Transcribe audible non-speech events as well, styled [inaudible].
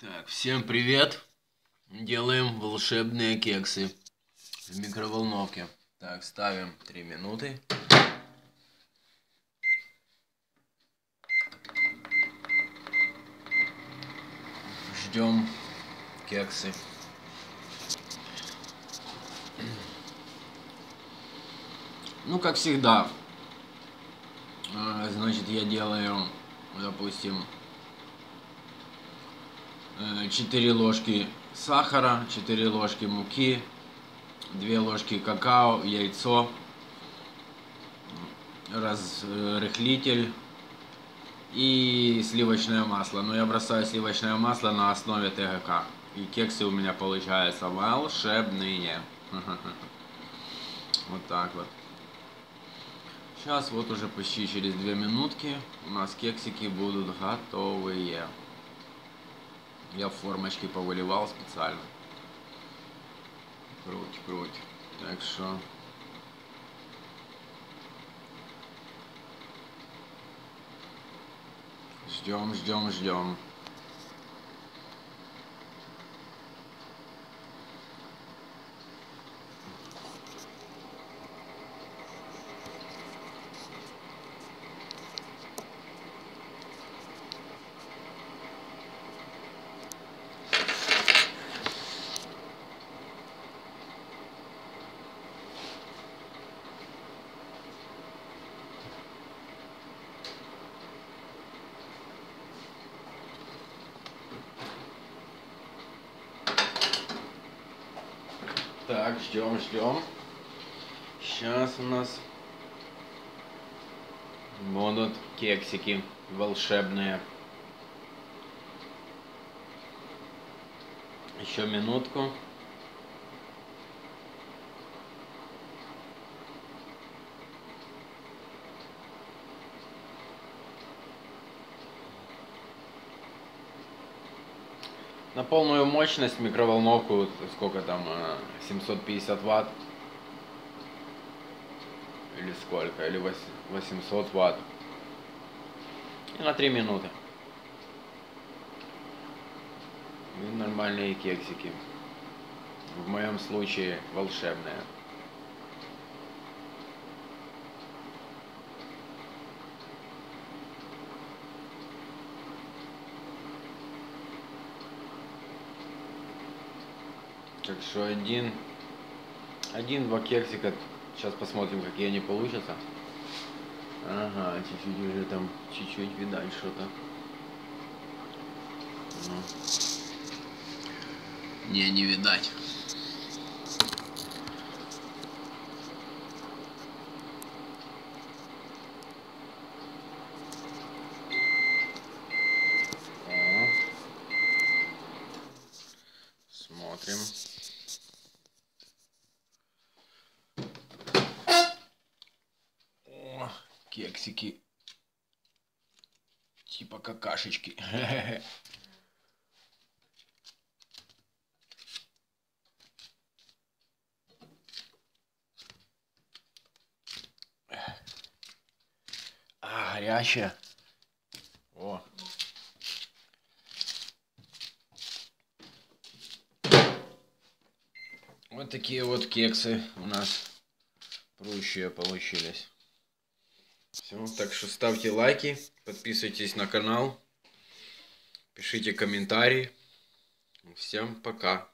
Так, всем привет! Делаем волшебные кексы в микроволновке. Так, ставим 3 минуты. Ждем кексы. Ну, как всегда, а, значит, я делаю, допустим, 4 ложки сахара, 4 ложки муки, 2 ложки какао, яйцо, разрыхлитель и сливочное масло. Но я бросаю сливочное масло на основе ТГК. И кексы у меня получаются волшебные. [laughs] Вот так вот. Сейчас вот уже почти через 2 минутки у нас кексики будут готовые. Я в формочке повыливал специально. Круть, круть. Так что... Ждем, ждем, ждем. Так, ждем, ждем. Сейчас у нас будут кексики волшебные. Еще минутку. На полную мощность микроволновку, сколько там, 750 э, ватт. Или сколько, или 800 ватт. И на 3 минуты. И нормальные кексики. В моем случае волшебные. Так что один, один-два кексика. Сейчас посмотрим, какие они получатся. Ага, чуть-чуть уже там, чуть-чуть видать что-то. Ну. Не, не видать. Смотрим. Кексики. Типа какашечки. А, горячая. О. Вот такие вот кексы у нас прущие получились. Все, так что ставьте лайки, подписывайтесь на канал, пишите комментарии. Всем пока.